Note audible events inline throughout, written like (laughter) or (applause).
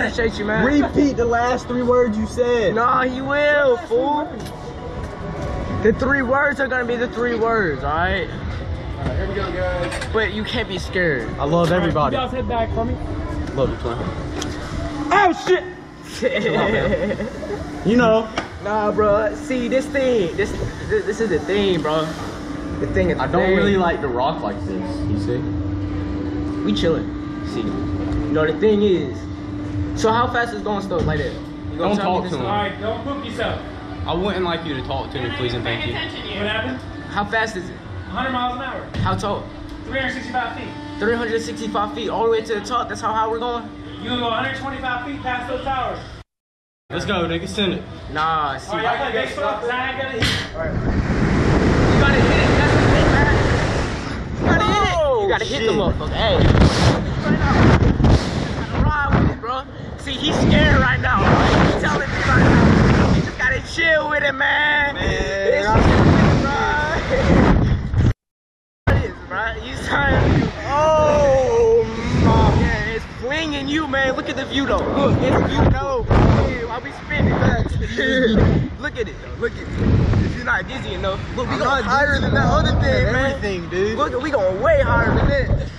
Appreciate you, man. Repeat the last three words you said. Nah, he will, fool. The three words are gonna be the three words, alright? Here we go, guys. But you can't be scared. I love everybody. You guys head back for me. Love you, twin. Oh shit! (laughs) You know. nah, bro. See, this thing, this this, this is the thing, bro. The thing is, I don't thing. really like to rock like this. You see? We chilling. See, you know the thing is. So how fast is going stuff like that? You Don't tell me talk this to him. All right, don't poop yourself. I wouldn't like you to talk to me, please and thank you. What happened? How fast is it? 100 miles an hour. How tall? 365 feet. 365 feet all the way to the top. That's how high we're going. You gonna go 125 feet past those towers. Let's go, nigga. Send it. Nah, see. All right, y'all play baseball? 'Cause I ain't gonna hit. You gotta hit it. That's the thing, man. You gotta hit it. You gotta hit the motherfucker. Hey. Right now. You gotta bro. See, he's scared right now. He's telling me right now. You just gotta chill with it, man. Man, bro. (laughs) It is, bro. He's trying to. Oh, my. Yeah, it's flinging you, man. Look at the view, though. Look, it's you know. Yeah, while we spinning, man. (laughs) Look at it, though. Look at it. If you're not dizzy enough, look, we going higher than that other thing, man. Everything, dude. Look, we going way higher than that.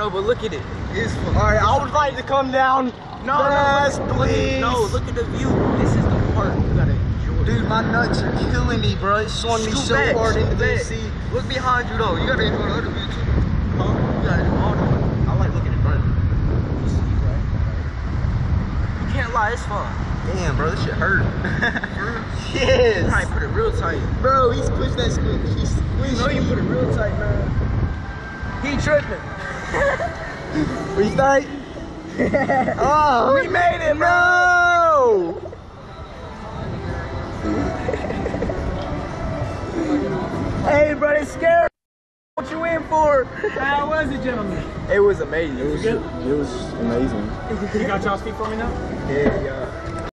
I know, but look at it. It's All right, I would like to come down. no, Yes, no, look, please. no, look at the view. This is the part you gotta enjoy. Dude, my nuts are killing me, bro. It's swung me so back, hard into the sea. Look behind you though. You gotta enjoy the other view too. Huh? You gotta do all the. I like looking in front. You? You can't lie, it's fun. Damn, bro, this shit hurt. (laughs) You yes. probably put it real tight. Bro, he squished that squid. He You squished know you put it real tight, man. He tripping. We tight. (laughs) oh, We made it, bro. no. (laughs) Hey, bro, it's scary. What you in for? How was it, gentlemen? It was amazing. It was Good? It was amazing. You got y'all speak for me now? Yeah, yeah.